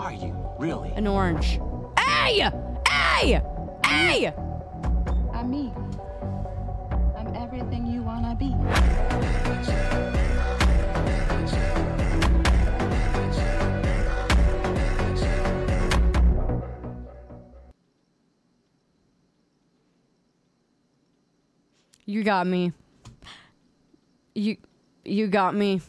are you, really? An orange. Hey! Hey! Hey! I'm me. I'm everything you wanna be. You got me. You you got me.